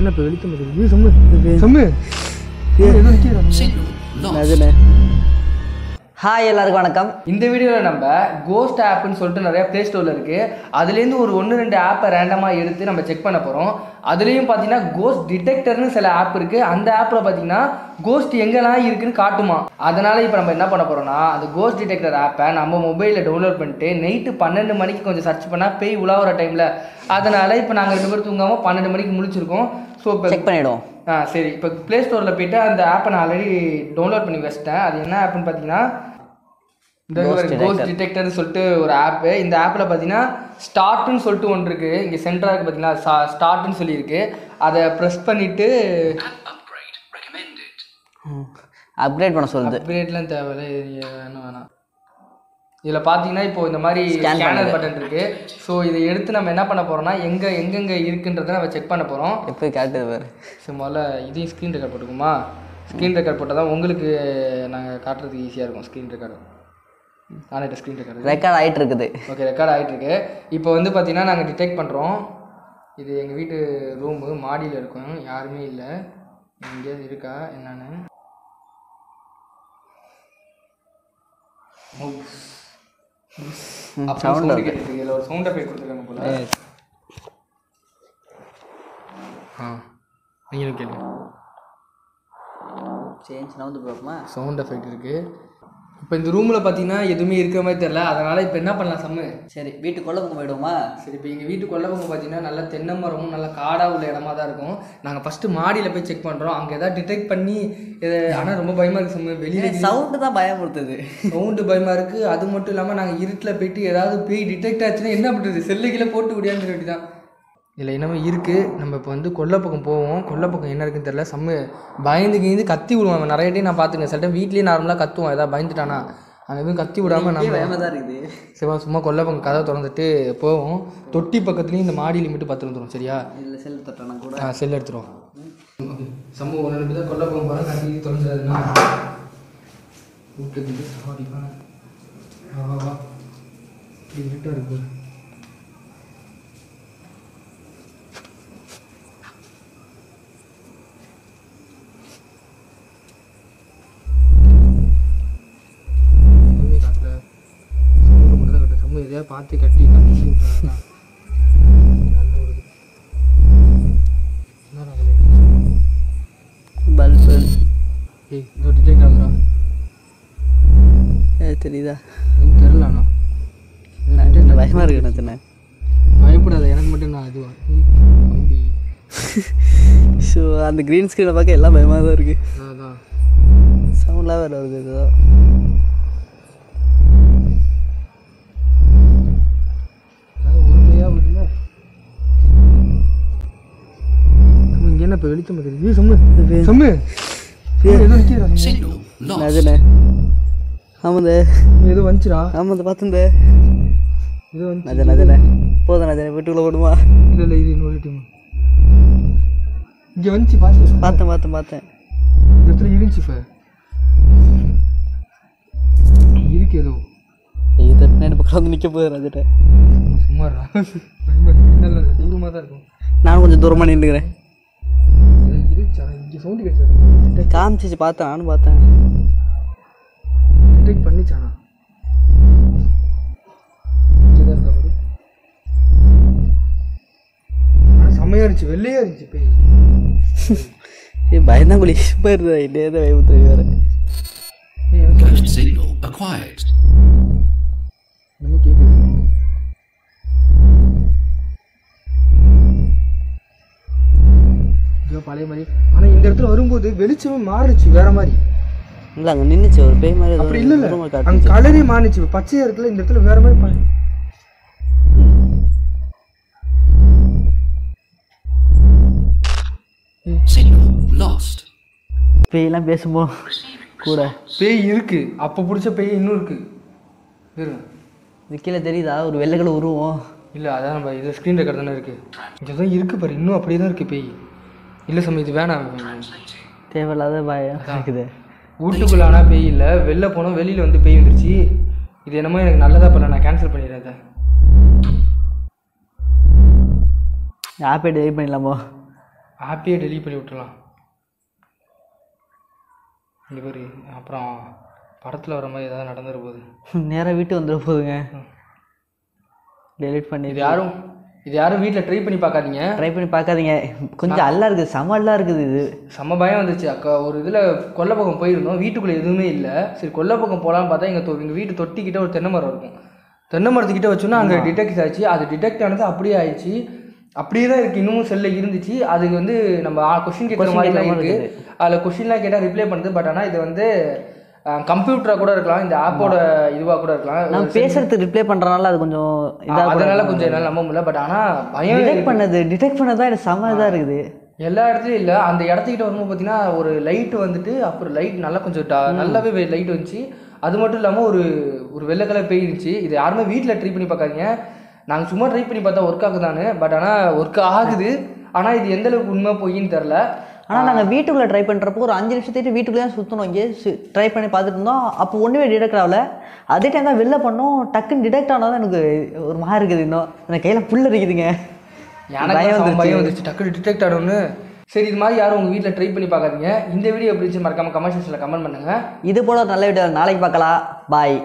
என்ன இப்போ வெளிச்சம் இருக்குது சம்மு சம்மு ஏதோ நிற்கிறேன் அதுண்ணே ஹாய் எல்லாருக்கும் வணக்கம். இந்த வீடியோவில் நம்ம கோஸ்ட் ஆப்னு சொல்லிட்டு நிறைய ப்ளே ஸ்டோரில் இருக்குது அதுலேருந்து ஒரு ஒன்று ரெண்டு ஆப்பை ரேண்டமாக எடுத்து நம்ம செக் பண்ண போகிறோம் அதுலேயும் பார்த்தீங்கன்னா கோஸ்ட் டிடெக்டர்னு சில ஆப் இருக்குது அந்த ஆப்பில் பார்த்தீங்கன்னா கோஸ்ட் எங்கெல்லாம் இருக்குன்னு காட்டுமா. அதனால் இப்போ நம்ம என்ன பண்ண போகிறோம்னா அந்த கோஸ்ட் டிடெக்டர் ஆப்பை நம்ம மொபைலில் டவுன்லோட் பண்ணிட்டு நைட்டு பன்னெண்டு மணிக்கு கொஞ்சம் சர்ச் பண்ணால் பேய் உலாவுற டைமில் அதனால் இப்போ நாங்கள் ரெண்டு பேரும் தூங்காமல் பன்னெண்டு மணிக்கு முழிச்சிருக்கோம். ஸோ இப்போ செக் பண்ணிவிடுவோம் ஆ சரி. இப்போ ப்ளே ஸ்டோரில் போயிட்டு அந்த ஆப்பை நான் ஆல்ரெடி டவுன்லோட் பண்ணி வச்சிட்டேன். அது என்ன ஆப்னு பார்த்தீங்கன்னா இந்த Ghost கோஸ்ட் டிடெக்டர்னு சொல்லிட்டு ஒரு ஆப்பு இந்த ஆப்பில் பார்த்தீங்கன்னா ஸ்டார்ட்னு சொல்லிட்டு ஒன்று இருக்குது இங்கே சென்டராக இருக்குது பார்த்தீங்களா ஸ்டார்ட்னு சொல்லியிருக்கு. அதை ப்ரெஸ் பண்ணிவிட்டு அப்கிரேட் பண்ண சொல்லுது. அப்கிரேட்லாம் தேவையில்ல. இது வேணாம் இதில் பார்த்தீங்கன்னா இப்போ இந்த மாதிரி ஸ்கேனர். பட்டன் இருக்குது ஸோ இதை எடுத்து நம்ம என்ன பண்ண போகிறோம்னா எங்கே எங்கெங்கே இருக்குன்றதை நம்ம செக் பண்ண போகிறோம் எப்போ காட்டுது பாரு. ஸோ முதல்ல இதையும் ஸ்க்ரீன் ரெக்கார்ட் போட்டுக்குமா? ஸ்க்ரீன் ரெக்கார்ட் போட்டால் தான் உங்களுக்கு நாங்கள் காட்டுறதுக்கு ஈஸியாக இருக்கும் screen record online screen record record ஆகிட்டு இருக்குது ஓகே ரெக்கார்ட் ஆகிட்டு இருக்கு இப்போ வந்து பார்த்தீங்கன்னா நாங்கள் டிடெக்ட் பண்ணுறோம் இது எங்கள் வீட்டு ரூமு மாடியில் இருக்கும். யாருமே இல்லை. எங்கேயாவது இருக்கா? என்னன்னு? சவுண்ட் இதில் ஒரு சவுண்ட் எஃபெக்ட் கொடுத்துருக்காங்க போல. ஆ. நீங்களும் கேளுங்க. சேஞ்ச் நவுந்து பார்ப்போமா சவுண்ட் எஃபெக்ட் இருக்குது இப்போ இந்த ரூமில் பார்த்தீங்கன்னா எதுவுமே இருக்கிற மாதிரி தெரில அதனால் இப்போ என்ன பண்ணலாம்? சம்மு. சரி வீட்டுக்குள்ளே பக்கம் போயிடுவோமா? சரி இப்போ எங்கள் வீட்டு கொல்லவங்க பார்த்தீங்கன்னா நல்ல தென்னை மரமும் நல்ல காடாக உள்ள இடமா தான் இருக்கும். நாங்கள் ஃபஸ்ட்டு மாடியில் போய் செக் பண்ணுறோம் அங்கே எதாவது டிடெக்ட் பண்ணி ஆனால் ரொம்ப பயமாக இருக்குது சம்மு. வெளியில் சவுண்டு தான் பயமுறுத்துது. சவுண்டு பயமாக இருக்குது அது மட்டும் இல்லாமல் நாங்கள் இருட்டில் போயிட்டு ஏதாவது போய் டிடெக்ட் ஆச்சுன்னா என்ன பண்ணுறது செல்லுகளை போட்டு விடியாந்துட வேண்டியதான் இதில் என்னமோ இருக்குது நம்ம இப்போ வந்து கொல்லப்பக்கம் போவோம். கொல்லப்பக்கம் என்ன இருக்குன்னு தெரியல. செம்ம பயந்து கிந்து கத்தி அவன் நிறைய டைம் நான் பார்த்துக்கேன் சில டைம் வீட்லேயே நார்மலாக கத்துவான். ஏதாவது பயந்துட்டானா அங்கே எதுவும் கத்தி விடாமல் நம்ம பயமாக தான் இருக்குது. சிவா சும்மா கொல்லப்பக்கம் கதவை திறந்துட்டு போவோம். தொட்டி பக்கத்துலேயும் இந்த மாடியில் மட்டும் பத்து வந்துடும் சரியா? செல் தட்டனா கூட. ஆ செல் எடுத்துருவோம். சமூக ஒன்று தான் கொல்லப்பக்கம் போகிறேன் கட்டி தொலைஞ்சாதுன்னா விட்டு சாரிப்பா வா வா வா. இப்படி இருட்டாக இருக்கு. சம்மு எதையா பார்த்து கட்டி கட்டி? பல்பு ஏய் இதோ டிடெக்ட் ஏ தெரியுதா? ஆனால் பயமாக இருக்கு சின்ன பயப்படாத எனக்கு மட்டும் நான் தம்பி. ஸோ அந்த க்ரீன் ஸ்க்ரீனை பார்க்க எல்லாம் பயமாக தான் இருக்குது அதான். சவுண்ட்லாம் வேறு வருது ஏதோ. என்ன இப்போ வெளிச்சம் ஏய் சம்மு. சம்மு. அதுண்ணே ஆமாந்த. ஏதோ வந்துச்சுடா. ஆமாந்த பார்த்துந்த ஏதோ வந்து அதுண்ணே அதுண்ணே போதும் அதுண்ணே வீட்டுக்குள்ளே போடுமா இல்லை இல்லை இது இன்னொரு டீம் இங்கே வந்துச்சு பாத்து. பார்த்தேன் பார்த்தேன் பார்த்தேன் இடத்துல இருந்துச்சு இப்போ. இருக்கு ஏதோ. இது தட்டினு பக்கம் வந்து நிற்க போகுது ராஜட்ட. சும்மாடா. பயமா இருக்கு. இல்ல, இல்ல, தூரமாக தான் இருக்கும். நானும் கொஞ்சம் தூரமாக நின்றுக்கிறேன் இங்கே சவுண்டு கேட்டு காமிச்சிச்சு பார்த்தேன் நானும் பார்த்தேன். டிடெக்ட் பண்ணிச்சானா? இங்கே தான் இருக்கா அவரு? ஆனா செம்மையா இருந்துச்சு வெள்ளையா இருந்துச்சு பேய். பயந்தாங்குழி போயிருந்தா இதே தான் பயமுத்துறது வேறு. நம்ம கேட்குது ஐயோ பழைய மாதிரி. ஆனால் இந்த இடத்துல வரும்போது வெளிச்சமே மாறுச்சு வேற மாதிரி. இல்லை அங்கே நின்றுச்சு ஒரு பேய் மாதிரி அப்படி இல்லை உருவம் இல்லை. அங்கே கலரே மாறிச்சு பச்சையா இருக்குல்ல இந்த இடத்துல வேற மாதிரி. பேயெல்லாம் பேசும்போது கூட. பேய் இருக்கு. அப்போ பிடிச்ச பேய் இன்னும் இருக்கு. இரு இது கீழே தெரியுதா? ஒரு வெள்ளைகளை உருவம். இல்லை அதான் நம்ம இது ஸ்க்ரீன் ரெக்கார்ட் தானே இருக்கு. இங்கே தான் இருக்கு பாரு. இன்னும் அப்படியே தான் இருக்கு பேய். இல்லை சமயம் இது வேணாம். தேவையில்லாத பயம் இருக்குது. வீட்டுக்குள்ள ஆனால் பேய் இல்லை வெளில போனோம் வெளியில் வந்து பேய் வந்துருச்சு. இது என்னமோ எனக்கு நல்லதா பண்ணல நான் கேன்சல் பண்ணிடுறேன் இதை ஆப்பே டெலிட் பண்ணிடலாமோ? ஆப்பையே டெலீட் பண்ணி விட்டுலாம் பாரு அப்புறம் படத்தில் வர மாதிரி ஏதாவது நடந்துட போகுது. நேராக வீட்டுக்கு வந்துட போகுதுங்க டெலிட் பண்ணி யாரும் இது யாரும் வீட்டில் ட்ரை பண்ணி பார்க்காதீங்க. ட்ரை பண்ணி பார்க்காதீங்க. கொஞ்சம் அல்லா இருக்குது செம அல்லா இருக்குது இது. செம்ம பயம் வந்துச்சு அக்கா ஒரு இதில் கொல்லை பக்கம் போயிருந்தோம். வீட்டுக்குள்ளே எதுவுமே இல்லை. சரி கொல்லை பக்கம் போகலான்னு பார்த்தா எங்கள் எங்கள் வீட்டு தொட்டிக்கிட்ட ஒரு தென்னை மரம் இருக்கும். தென்னை மரத்துக்கிட்ட வச்சோன்னா அங்கே டிடெக்ட் ஆச்சு. அது டிடெக்ட் ஆனது அப்படியே ஆயிடுச்சு. அப்படியே தான் இருக்குது இன்னமும் செல்லில் இருந்துச்சு. அதுக்கு வந்து நம்ம கொஷின் கேட்குற Question மாதிரிலாம் கேட்குற மாதிரி இருக்குது. அதில் கொஷின்லாம் கேட்டால் ரிப்ளை பண்ணுது. பட் ஆனால் இது வந்து கம்ப்யூட்டராக கூட இருக்கலாம் இந்த ஆப்போட இதுவாக கூட இருக்கலாம். நம்ம பேசுறதுக்கு ரிப்ளை பண்ணுறனால அது கொஞ்சம் இதாக அதனால கொஞ்சம் என்னால் நம்ப முடியல பட் ஆனால் பயம் டிடெக்ட். பண்ணது டிடெக்ட் பண்ணது தான் எனக்கு செம இதாக இருக்குது? எல்லா இடத்துலையும் இல்லை. அந்த இடத்துக்கிட்ட வரும்போது பார்த்தீங்கன்னா ஒரு லைட் வந்துட்டு அப்புறம் லைட் நல்லா கொஞ்சம் நல்லாவே லைட் வந்துச்சு. அது மட்டும் இல்லாமல் ஒரு ஒரு வெள்ளை கலர் பேய் இருந்துச்சு. இது யாருமே வீட்டில் ட்ரை பண்ணி பார்க்காதீங்க நாங்கள் சும்மா ட்ரை பண்ணி பார்த்தா ஒர்க் ஆகுதானு பட் ஆனால் ஒர்க் ஆகுது. ஆனால் இது எந்த அளவுக்கு உண்மை பொய்ன்னு தெரில ஆனால் நாங்கள் வீட்டுக்குள்ளே ட்ரை பண்ணுறப்போ ஒரு அஞ்சு நிமிஷத்துக்கு வீட்டுக்குள்ளே தான் சுற்றணும் இங்கே ட்ரை பண்ணி பார்த்துட்டு இருந்தோம். அப்போ ஒன்றுமே டிடெக்ட் ஆகல. அதே டைம் தான் வெளில பண்ணோம் டக்குன்னு டிடெக்ட் ஆனால் தான் எனக்கு ஒரு மாதிரி இருக்குது இன்னும். எனக்கு கையில் புல் இருக்குதுங்க எனக்கு பயம் வந்துருச்சு. வந்துச்சு டக்குனு டிடெக்ட் ஆகணும்னு சரி இது மாதிரி யாரும் உங்கள் வீட்டில் ட்ரை பண்ணி பார்க்காதீங்க. இந்த வீடியோ எப்படி இருந்துச்சு மறக்காம கமெண்ட் செக்ஷனில் கமெண்ட் பண்ணுங்கள் இது போல ஒரு நல்ல வீடியோ நாளைக்கு பார்க்கலாம். பாய்